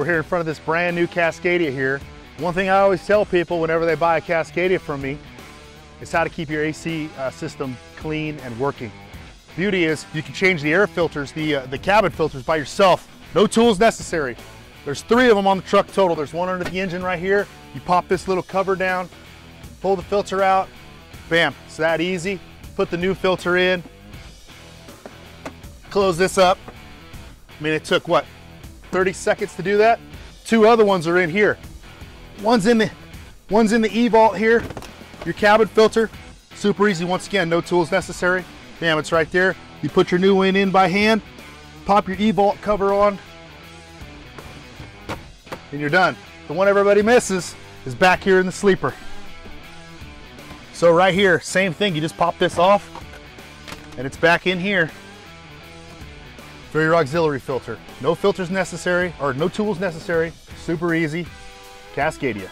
We're here in front of this brand new Cascadia here. One thing I always tell people whenever they buy a Cascadia from me is how to keep your AC uh, system clean and working. Beauty is you can change the air filters, the, uh, the cabin filters by yourself. No tools necessary. There's three of them on the truck total. There's one under the engine right here. You pop this little cover down, pull the filter out, bam, it's that easy. Put the new filter in, close this up. I mean, it took what, 30 seconds to do that? Two other ones are in here. One's in the, one's in the E-Vault here, your cabin filter. Super easy, once again, no tools necessary. Bam, it's right there. You put your new one in by hand, pop your E-Vault cover on, and you're done. The one everybody misses is back here in the sleeper. So right here, same thing, you just pop this off and it's back in here for your auxiliary filter. No filters necessary, or no tools necessary, super easy, Cascadia.